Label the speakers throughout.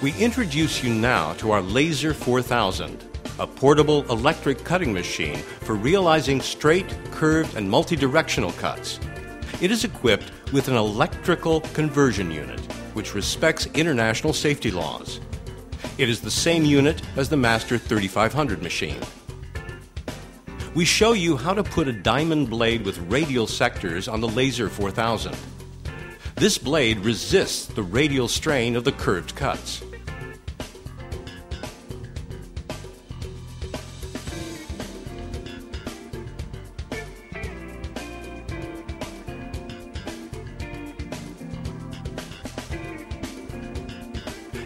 Speaker 1: We introduce you now to our Laser 4000, a portable electric cutting machine for realizing straight, curved, and multi-directional cuts. It is equipped with an electrical conversion unit, which respects international safety laws. It is the same unit as the Master 3500 machine. We show you how to put a diamond blade with radial sectors on the Laser 4000. This blade resists the radial strain of the curved cuts.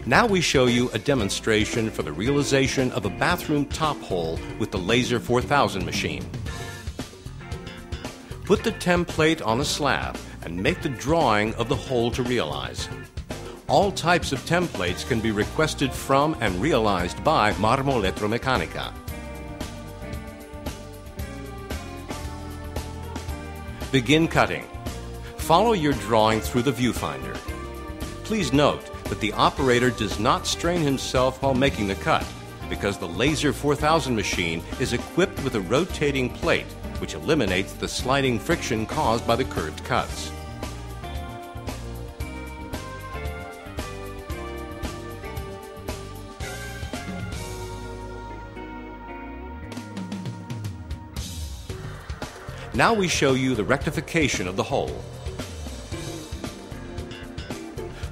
Speaker 1: Now we show you a demonstration for the realization of a bathroom top hole with the Laser 4000 machine. Put the template on a slab and make the drawing of the hole to realize. All types of templates can be requested from and realized by Marmo Elettromeccanica. Begin cutting. Follow your drawing through the viewfinder. Please note that the operator does not strain himself while making the cut because the Laser 4000 machine is equipped with a rotating plate which eliminates the sliding friction caused by the curved cuts. Now we show you the rectification of the hole.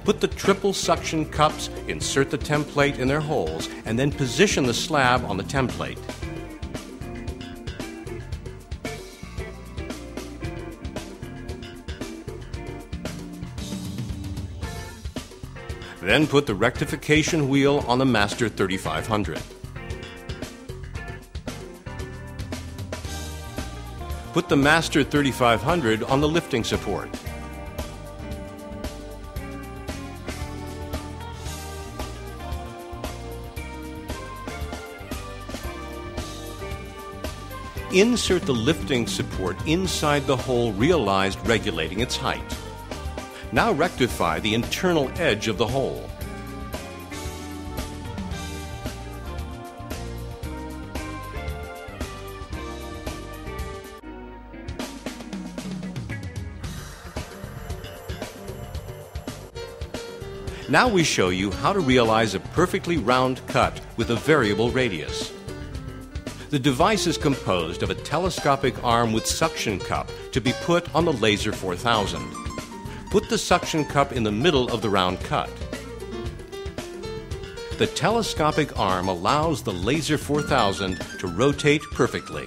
Speaker 1: Put the triple suction cups, insert the template in their holes, and then position the slab on the template. Then put the rectification wheel on the Master 3500. Put the Master 3500 on the lifting support. Insert the lifting support inside the hole realized regulating its height. Now rectify the internal edge of the hole. Now we show you how to realize a perfectly round cut with a variable radius. The device is composed of a telescopic arm with suction cup to be put on the Laser 4000. Put the suction cup in the middle of the round cut. The telescopic arm allows the Laser 4000 to rotate perfectly.